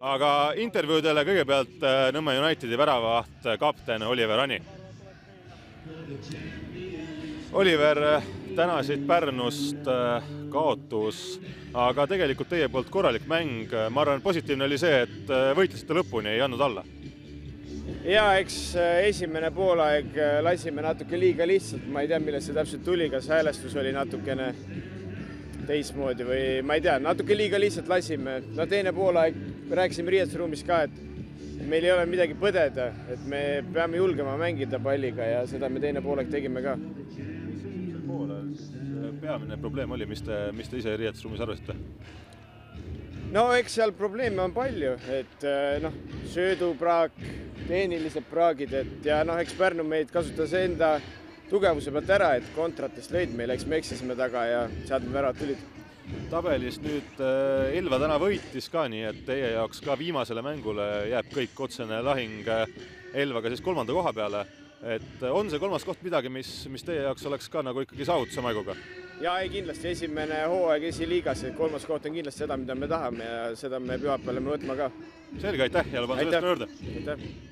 aga intervjuudele kõigepealt äh, Nõmme Unitedi väravavaht, äh, kapten Oliver Ani. Oliver, äh, täna siit Pärnust kaotus, aga tegelikult teie poolt korralik mäng, ma arvan, positiivne oli see, et võitlesite lõpuni, ei andnud alla. ja eks esimene poolaeg lasime natuke liiga lihtsalt, ma ei tea, millest see täpselt tuli, kas häälestus oli natukene teistmoodi või ma ei tea, natuke liiga lihtsalt lasime. no teine poolaeg, rääkisime riietusruumis ka, et meil ei ole midagi põdeda, et me peame julgema mängida palliga ja seda me teine poolaeg tegime ka. poolel peamine probleem oli, mis te, mis te ise riietusruumis arvasite? no eks seal probleeme on palju, et noh, söödupraak, tehnilised praagid, et ja noh, eks Pärnu meid kasutas enda tugevuse pealt ära, et kontratest lõid meile, eks me eksisime taga ja sealt need väravad tulid. tabelis nüüd äh, Elva täna võitis ka, nii et teie jaoks ka viimasele mängule jääb kõik otsene lahing äh, Elvaga siis kolmanda koha peale. et äh, on see kolmas koht midagi, mis, mis teie jaoks oleks ka nagu ikkagi saavutuse mänguga? ja ei kindlasti esimene hooaeg esiliigas, kolmas koht on kindlasti seda, mida me tahame ja seda me pühapäeval peame võtma ka. selge, aitäh ja lubame sellest juurde. aitäh.